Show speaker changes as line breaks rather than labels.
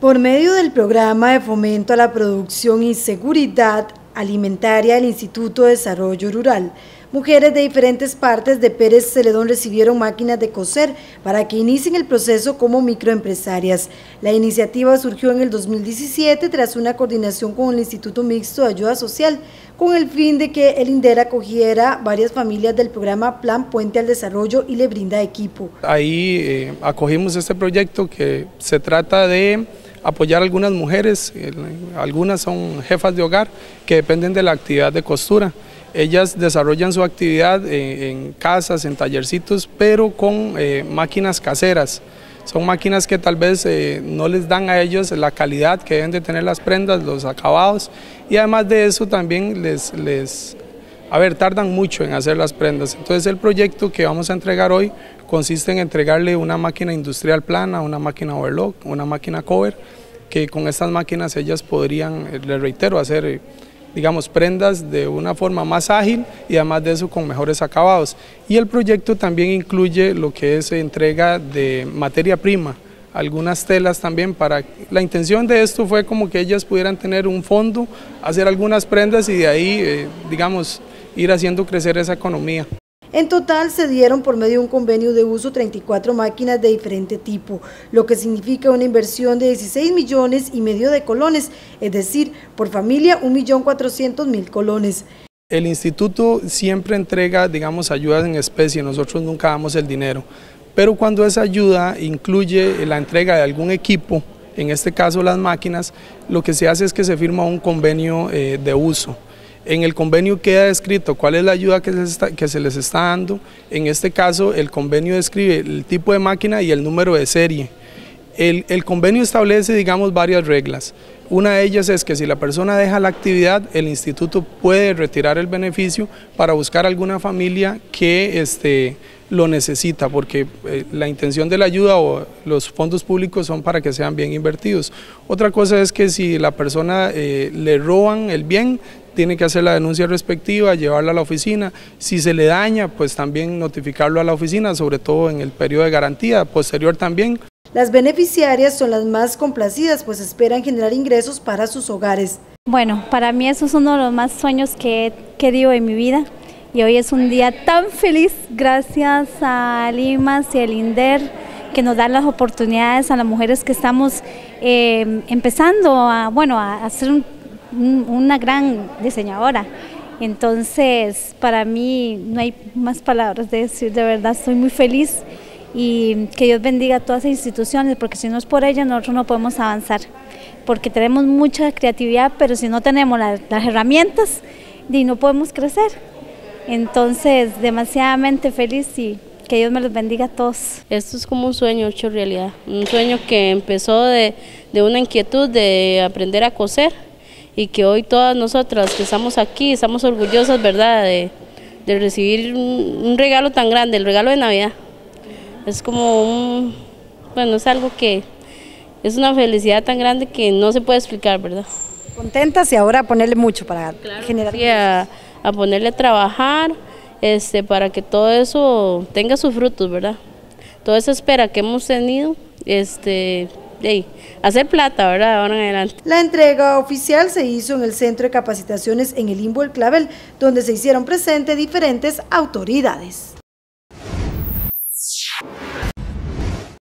Por medio del programa de fomento a la producción y seguridad alimentaria del Instituto de Desarrollo Rural, mujeres de diferentes partes de Pérez Celedón recibieron máquinas de coser para que inicien el proceso como microempresarias. La iniciativa surgió en el 2017 tras una coordinación con el Instituto Mixto de Ayuda Social, con el fin de que el INDER acogiera varias familias del programa Plan Puente al Desarrollo y le brinda equipo.
Ahí eh, acogimos este proyecto que se trata de apoyar a algunas mujeres, algunas son jefas de hogar que dependen de la actividad de costura. Ellas desarrollan su actividad en, casas, en tallercitos, pero con eh, máquinas caseras. Son máquinas que tal vez eh, no les dan a ellos la calidad que deben de tener las prendas, los acabados, y además de eso también les, les a ver, tardan mucho en hacer las prendas. Entonces el proyecto que vamos a entregar hoy consiste en entregarle una máquina industrial plana, una máquina overlock, una máquina cover, que con estas máquinas ellas podrían, eh, les reitero, hacer eh, digamos, prendas de una forma más ágil y además de eso con mejores acabados. Y el proyecto también incluye lo que es entrega de materia prima, algunas telas también para... La intención de esto fue como que ellas pudieran tener un fondo, hacer algunas prendas y de ahí, eh, digamos, ir haciendo crecer esa economía.
En total se dieron por medio de un convenio de uso 34 máquinas de diferente tipo, lo que significa una inversión de 16 millones y medio de colones, es decir, por familia 1.400.000 colones.
El instituto siempre entrega, digamos, ayudas en especie, nosotros nunca damos el dinero, pero cuando esa ayuda incluye la entrega de algún equipo, en este caso las máquinas, lo que se hace es que se firma un convenio eh, de uso. En el convenio queda descrito cuál es la ayuda que se, les está dando. En este caso, el convenio describe el tipo de máquina y el número de serie. El, convenio establece, digamos, varias reglas. Una de ellas es que si la persona deja la actividad, el instituto puede retirar el beneficio para buscar alguna familia que este, lo necesita, porque eh, la intención de la ayuda o los fondos públicos son para que sean bien invertidos. Otra cosa es que si la persona eh, le roban el bien, tiene que hacer la denuncia respectiva, llevarla a la oficina. Si se le daña, pues también notificarlo a la oficina, sobre todo en el periodo de garantía, posterior también.
Las beneficiarias son las más complacidas, pues esperan generar ingresos para sus hogares.
Bueno, para mí eso es uno de los más sueños que he querido en mi vida y hoy es un día tan feliz gracias a Limas y el INDER que nos dan las oportunidades a las mujeres que estamos eh, empezando a, bueno, a ser una gran diseñadora. Entonces, para mí no hay más palabras de decir, de verdad estoy muy feliz y que Dios bendiga a todas las instituciones, porque si no es por ellas nosotros no podemos avanzar, porque tenemos mucha creatividad, pero si no tenemos las, herramientas, no podemos crecer. Entonces, demasiadamente feliz y que Dios me los bendiga a todos.
Esto es como un sueño hecho realidad, un sueño que empezó de, de una inquietud de aprender a coser y que hoy todas nosotras que estamos aquí estamos orgullosas, ¿verdad?, de, de recibir un regalo tan grande, el regalo de Navidad. Es como un, bueno, es algo que es una felicidad tan grande que no se puede explicar, ¿verdad?
Contentas y ahora ponerle mucho para generar.
Sí, a, a, ponerle a trabajar este, para que todo eso tenga sus frutos, ¿verdad? Toda esa espera que hemos tenido, este, hacer plata, ¿verdad? Adelante.
La entrega oficial se hizo en el Centro de Capacitaciones en el Limbo El Clavel, donde se hicieron presentes diferentes autoridades.